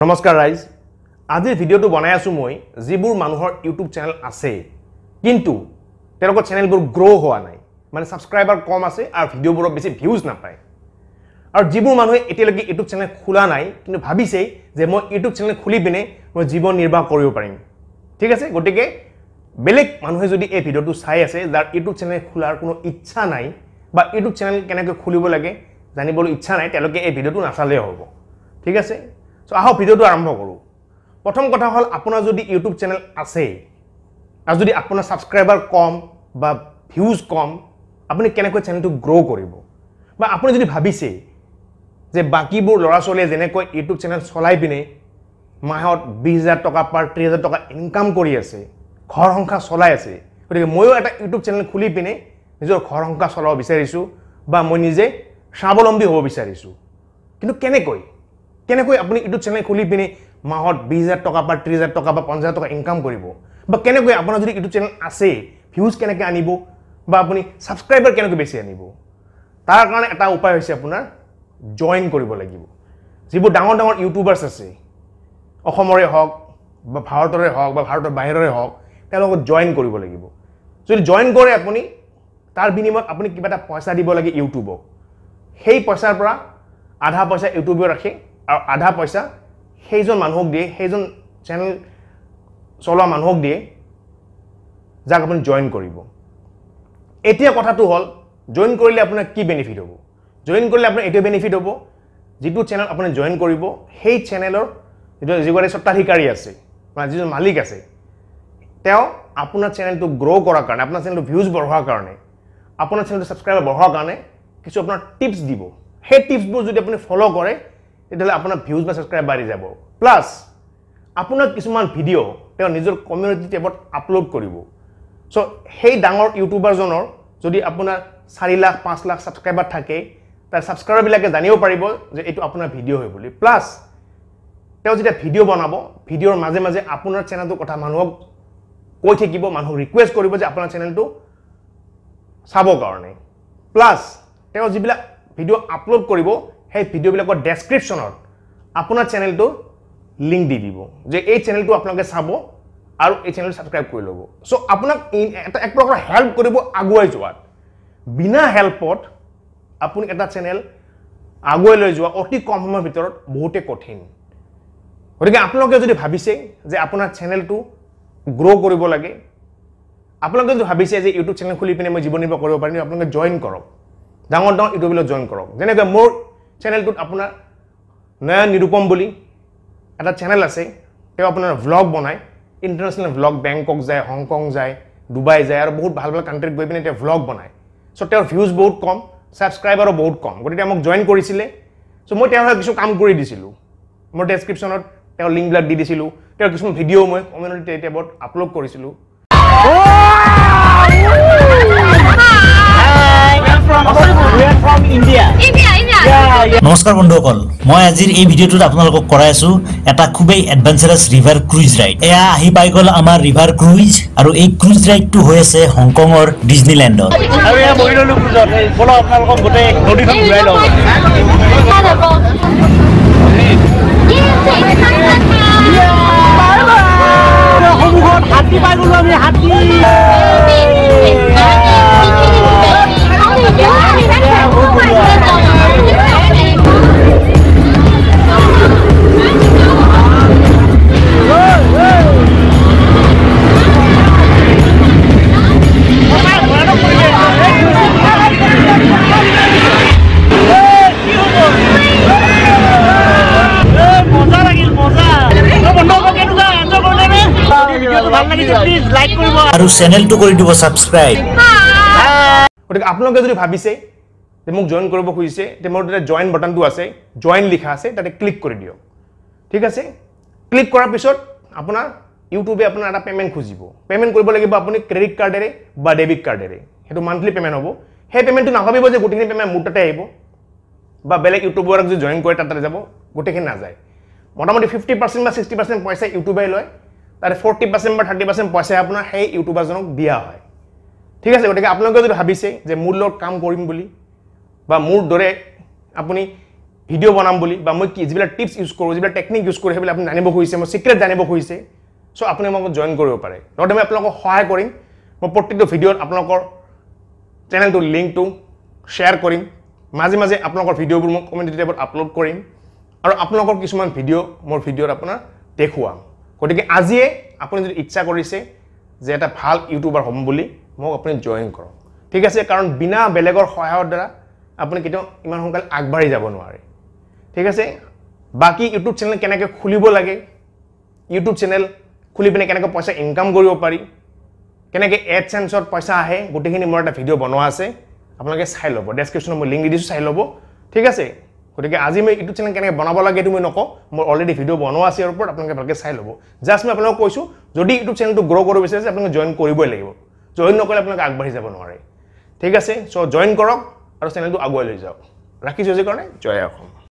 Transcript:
নমস্কাৰ ৰাইজ আজিৰ ভিডিঅ'টো বনাই আছোঁ মই যিবোৰ মানুহৰ ইউটিউব চেনেল আছে। কিন্তু তেওঁলোকৰ চেনেলবোৰ গ্ৰ' হোৱা নাই। মানে ছাবস্ক্ৰাইবাৰ কম আছে আৰু ভিডিঅ'বোৰত বেছি ভিউজ নাপায়। আৰু যিবোৰ মানুহে এতিয়ালৈকে ইউটিউব চেনেল খোলা নাই কিন্তু ভাবিছেই যে মই ইউটিউব চেনেল খুলি পিনে মই জীৱন নিৰ্বাহ কৰিব পাৰিম। ঠিক আছে? গতিকে বেলেগ মানুহে যদি এই ভিডিঅ'টো চাই আছে যাৰ ইউটিউব চেনেল খোলাৰ কোনো ইচ্ছা নাই বা ইউটিউব চেনেল কেনেকৈ খুলিব লাগে জানিবলৈ ইচ্ছা নাই তেওঁলোকে এই ভিডিঅ'টো নাচালেও হ'ব। ঠিক আছে? চ' আহক ভিডিঅ'টো আৰম্ভ কৰোঁ। প্ৰথম কথা হ'ল আপোনাৰ যদি ইউটিউব চেনেল আছে আৰু যদি আপোনাৰ ছাবস্ক্ৰাইবাৰ কম বা ভিউজ কম আপুনি কেনেকৈ চেনেলটো গ্ৰ' কৰিব? বা আপুনি যদি ভাবিছে যে বাকীবোৰ ল'ৰা ছোৱালীয়ে যেনেকৈ ইউটিউব চেনেল চলাই পিনে মাহত বিছ হাজাৰ টকা পাৰ ত্ৰিছ হাজাৰ টকা ইনকাম কৰি আছে ঘৰ সংসাৰ চলাই আছে গতিকে ময়ো এটা ইউটিউব চেনেল খুলি পিনে নিজৰ ঘৰ সংসাৰ চলাব বিচাৰিছোঁ বা মই নিজে স্বাৱলম্বী হ'ব বিচাৰিছোঁ। কিন্তু কেনেকৈ? কেনেকৈ আপুনি ইউটিউব চেনেল খুলি পিনে মাহত বিছ হাজাৰ টকা বা ত্ৰিছ হাজাৰ টকা বা পঞ্চাছ হাজাৰ টকা ইনকাম কৰিব? বা কেনেকৈ আপোনাৰ যদি ইউটিউব চেনেল আছে ভিউজ কেনেকৈ আনিব? বা আপুনি ছাবস্ক্ৰাইবাৰ কেনেকৈ বেছি আনিব? তাৰ কাৰণে এটা উপায় হৈছে আপোনাৰ জইন কৰিব লাগিব। যিবোৰ ডাঙৰ ডাঙৰ ইউটিউবাৰ্ছ আছে অসমৰে হওক বা ভাৰতৰে হওক বা ভাৰতৰ বাহিৰৰে হওক তেওঁলোকক জইন কৰিব লাগিব। যদি জইন কৰে আপুনি তাৰ বিনিময়ত আপুনি কিবা এটা পইচা দিব লাগে ইউটিউবক সেই পইচাৰ পৰা আধা পইচা ইউটিউবে ৰাখে আৰু আধা পইচা সেইজন মানুহক দিয়ে সেইজন চেনেল চলোৱা মানুহক দিয়ে যাক আপুনি জইন কৰিব। এতিয়া কথাটো হ'ল জইন কৰিলে আপোনাৰ কি বেনিফিট হ'ব? জইন কৰিলে আপোনাৰ এইটোৱে বেনিফিট হ'ব যিটো চেনেল আপুনি জইন কৰিব সেই চেনেলৰ যিটো যিগৰাকী স্বত্বাধিকাৰী আছে বা যিজন মালিক আছে তেওঁ আপোনাৰ চেনেলটো গ্ৰ' কৰাৰ কাৰণে আপোনাৰ চেনেলটো ভিউজ বঢ়োৱাৰ কাৰণে আপোনাৰ চেনেলটো ছাবস্ক্ৰাইবাৰ বঢ়োৱাৰ কাৰণে কিছু আপোনাৰ টিপছ দিব। সেই টিপছবোৰ যদি আপুনি ফ'ল' কৰে তেতিয়াহ'লে আপোনাৰ ভিউজ বা ছাবস্ক্ৰাইব বাঢ়ি যাব। প্লাছ আপোনাৰ কিছুমান ভিডিঅ' তেওঁ নিজৰ কমিউনিটি টেবত আপলোড কৰিব। চ' সেই ডাঙৰ ইউটিউবাৰজনৰ যদি আপোনাৰ চাৰি লাখ পাঁচ লাখ ছাবস্ক্ৰাইবাৰ থাকে তাৰ ছাবস্ক্ৰাইবাৰবিলাকে জানিব পাৰিব যে এইটো আপোনাৰ ভিডিঅ' হয় বুলি। প্লাছ তেওঁ যেতিয়া ভিডিঅ' বনাব ভিডিঅ'ৰ মাজে মাজে আপোনাৰ চেনেলটোৰ কথা মানুহক কৈ থাকিব মানুহক ৰিকুৱেষ্ট কৰিব যে আপোনাৰ চেনেলটো চাবৰ কাৰণে। প্লাছ তেওঁ যিবিলাক ভিডিঅ' আপলোড কৰিব সেই ভিডিঅ'বিলাকৰ ডেছক্ৰিপশ্যনত আপোনাৰ চেনেলটো লিংক দি দিব যে এই চেনেলটো আপোনালোকে চাব আৰু এই চেনেলটো ছাবস্ক্ৰাইব কৰি ল'ব। চ' আপোনাক এটা এক প্ৰকাৰ হেল্প কৰিব আগুৱাই যোৱাত। বিনা হেল্পত আপুনি এটা চেনেল আগুৱাই লৈ যোৱা অতি কম সময়ৰ ভিতৰত বহুতে কঠিন। গতিকে আপোনালোকে যদি ভাবিছে যে আপোনাৰ চেনেলটো গ্ৰ' কৰিব লাগে আপোনালোকে যদি ভাবিছে যে ইউটিউব চেনেল খুলি পিনে মই জীৱন নিৰ্বাহ কৰিব পাৰিম আপোনালোকে জইন কৰক। ডাঙৰ ডাঙৰ ইউটিউববিলাক জইন কৰক। যেনেকৈ মোৰ চেনেলটোত আপোনাৰ নয়ন নিৰূপম বুলি এটা চেনেল আছে। তেওঁ আপোনাৰ ভ্লগ বনায়। ইণ্টাৰনেশ্যনেল ভ্লগ বেংকক যায় হংকং যায় ডুবাই যায় আৰু বহুত ভাল ভাল কাণ্ট্ৰিত গৈ পিনে তেওঁ ভ্লগ বনায়। চ' তেওঁৰ ভিউজ বহুত কম ছাবস্ক্ৰাইবাৰো বহুত কম। গতিকে মোক জইন কৰিছিলে। চ' মই তেওঁৰ কিছু কাম কৰি দিছিলোঁ। মোৰ ডেছক্ৰিপশ্যনত তেওঁৰ লিংকবিলাক দি দিছিলোঁ। তেওঁৰ কিছুমান ভিডিঅ' মই কমিউনিটি টেবত আপলোড কৰিছিলোঁ। নমস্কাৰ বন্ধুসকল মই আজিৰ এই ভিডিঅ'টোত আপোনালোকক কৰাই আছো এটা খুবেই এডভেঞ্চাৰাছ ৰিভাৰ ক্ৰুইজ ৰাইড এয়া আহি পাই গ'ল আমাৰ ৰিভাৰ ক্ৰুইজ আৰু এই ক্ৰুইজ ৰাইডটো হৈ আছে হংকঙৰ ডিজনীলেণ্ডত। আৰু লাইক কৰিব আৰু চেনেলটো কৰি দিব ছাবস্ক্ৰাইব গতিকে আপোনালোকে যদি ভাবিছে যে মোক জইন কৰিব খুজিছে তেতিয়া মোৰ তাতে জইন বাটনটো আছে জইন লিখা আছে তাতে ক্লিক কৰি দিয়ক। ঠিক আছে? ক্লিক কৰাৰ পিছত আপোনাৰ ইউটিউবে আপোনাৰ এটা পে'মেণ্ট খুজিব। পে'মেণ্ট কৰিব লাগিব আপুনি ক্ৰেডিট কাৰ্ডেৰে বা ডেবিট কাৰ্ডেৰে সেইটো মান্থলি পে'মেণ্ট হ'ব। সেই পে'মেণ্টটো নাভাবিব যে গোটেইখিনি পে'মেণ্ট মোৰ তাতে আহিব বা বেলেগ ইউটিউবাৰক যদি জইন কৰে তাত তাতে যাব। গোটেইখিনি নাযায়। মোটামুটি ফিফটি পাৰ্চেণ্ট বা ছিক্সটি পাৰ্চেণ্ট পইচা ইউটিউবে লয়। তাতে ফৰ্টি পাৰ্চেণ্ট বা থাৰ্টি পাৰ্চেণ্ট পইচা আপোনাৰ সেই ইউটিউবাৰজনক দিয়া হয়। ঠিক আছে গতিকে আপোনালোকে যদি ভাবিছে যে মোৰ লগত কাম কৰিম বুলি বা মোৰ দৰে আপুনি ভিডিঅ' বনাম বুলি বা মই কি যিবিলাক টিপছ ইউজ কৰোঁ যিবিলাক টেকনিক ইউজ কৰোঁ সেইবিলাক আপুনি জানিব খুজিছে মই চিক্ৰেট জানিব খুজিছে চ' আপুনি মোক জইন কৰিব পাৰে। লগতে মই আপোনালোকক সহায় কৰিম। মই প্ৰত্যেকটো ভিডিঅ'ত আপোনালোকৰ চেনেলটোৰ লিংকটো শ্বেয়াৰ কৰিম। মাজে মাজে আপোনালোকৰ ভিডিঅ'বোৰ মই কমিউনিটি টেবত আপলোড কৰিম। আৰু আপোনালোকৰ কিছুমান ভিডিঅ' মোৰ ভিডিঅ'ত আপোনাৰ দেখুৱাম। গতিকে আজিয়ে আপুনি যদি ইচ্ছা কৰিছে যে এটা ভাল ইউটিউবাৰ হ'ম বুলি মোক আপুনি জইন কৰক। ঠিক আছে কাৰণ বিনা বেলেগৰ সহায়ৰ দ্বাৰা আপুনি কেতিয়াও ইমান সোনকালে আগবাঢ়ি যাব নোৱাৰে। ঠিক আছে বাকী ইউটিউব চেনেল কেনেকৈ খুলিব লাগে ইউটিউব চেনেল খুলি পিনে কেনেকৈ পইচা ইনকাম কৰিব পাৰি কেনেকৈ এডচেন্সত পইচা আহে গোটেইখিনি মোৰ এটা ভিডিঅ' বনোৱা আছে আপোনালোকে চাই ল'ব। ডেছক্ৰিপশ্যনত মই লিংক দি দিছোঁ চাই ল'ব। ঠিক আছে গতিকে আজি মই ইউটিউব চেনেল কেনেকৈ বনাব লাগে এইটো মই নকওঁ মোৰ অলৰেডি ভিডিঅ' বনোৱা আছে ইয়াৰ ওপৰত আপোনালোকে ভালকৈ চাই ল'ব। জাষ্ট মই আপোনালোকক কৈছোঁ যদি ইউটিউব চেনেলটো গ্ৰ' কৰিব বিচাৰিছে আপোনালোকে জইন কৰিবই লাগিব। জইন নকৰিলে আপোনালোকে আগবাঢ়ি যাব নোৱাৰে। ঠিক আছে চ' জইন কৰক আৰু চেনেলটো আগুৱাই লৈ যাওক। ৰাখিছোঁ আজিৰ কাৰণে জয় অসম।